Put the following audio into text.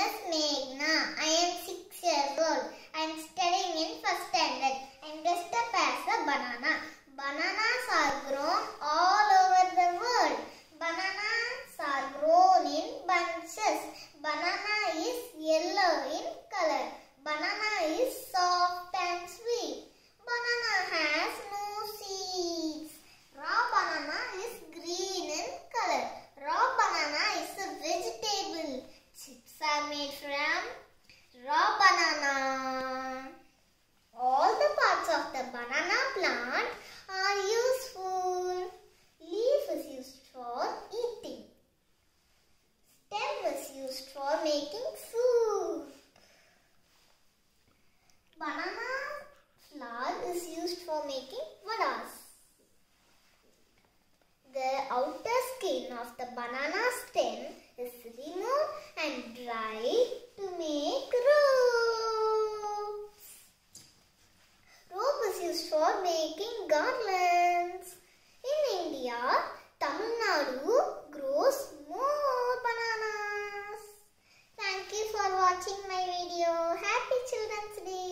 is Meghna. I am 6 years old. I am studying in first standard. I am dressed up as a banana. Bananas are grown all over the world. Bananas are grown in bunches. Banana is yellow in used for making food. Banana flour is used for making vadas. The outer skin of the banana stem is removed and dried to make ropes. Rope is used for making garment. watching my video. Happy Children's Day!